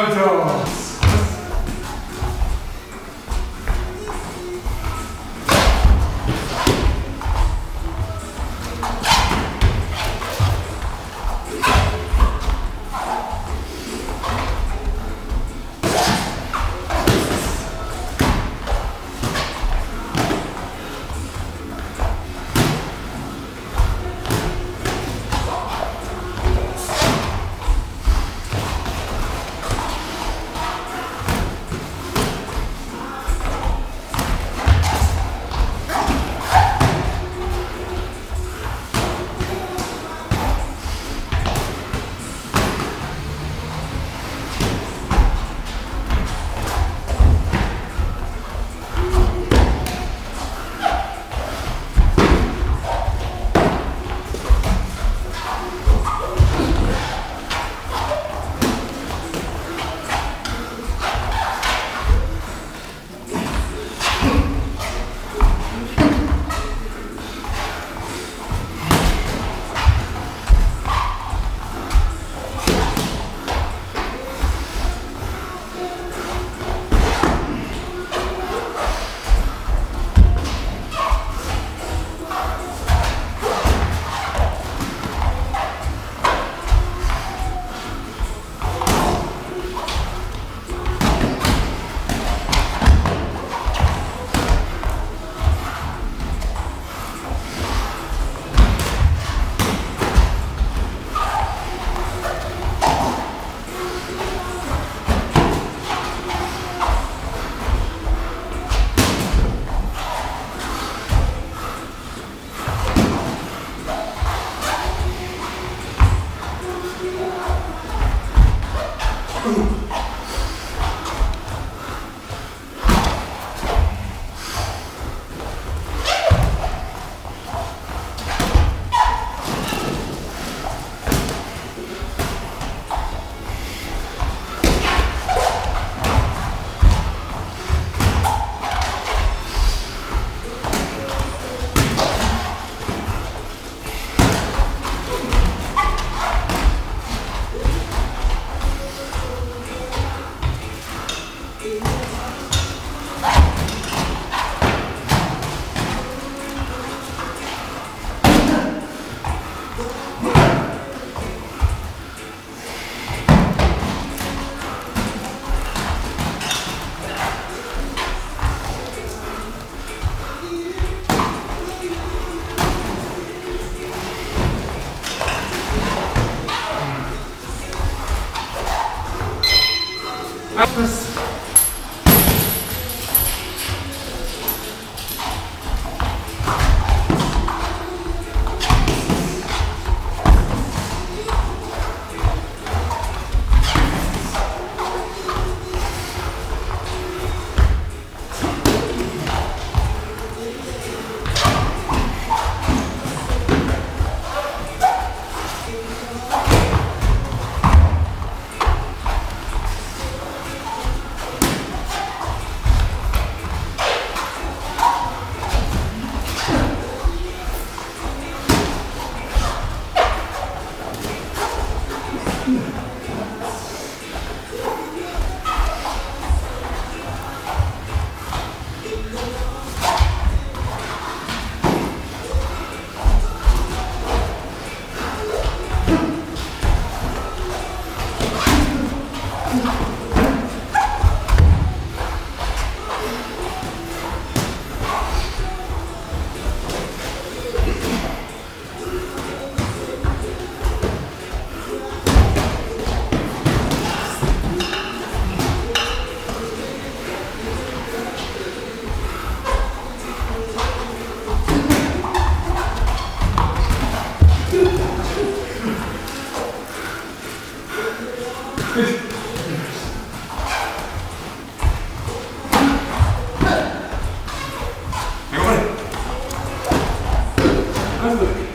Naruto. Christmas. I'm looking.